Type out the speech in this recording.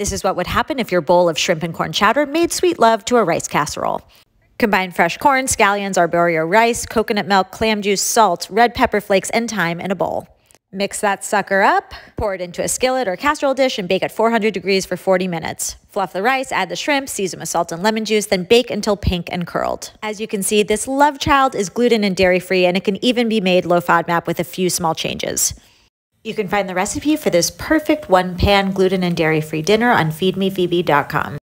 This is what would happen if your bowl of shrimp and corn chowder made sweet love to a rice casserole. Combine fresh corn, scallions, arborio rice, coconut milk, clam juice, salt, red pepper flakes, and thyme in a bowl. Mix that sucker up, pour it into a skillet or casserole dish, and bake at 400 degrees for 40 minutes. Fluff the rice, add the shrimp, season with salt and lemon juice, then bake until pink and curled. As you can see, this love child is gluten and dairy free, and it can even be made low FODMAP with a few small changes. You can find the recipe for this perfect one pan gluten and dairy free dinner on feedmephoebe.com.